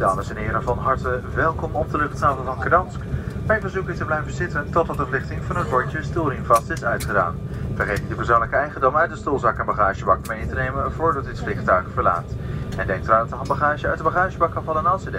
Dames en heren, van harte welkom op de luchthaven van Gdansk. Wij verzoeken u te blijven zitten totdat de verlichting van het bordje stoelring vast is uitgedaan. Vergeet niet de persoonlijke eigendom uit de stoelzak en bagagebak mee te nemen voordat dit vliegtuig verlaat. En denk eraan dat de handbagage uit de bagagebak kan vallen als je deze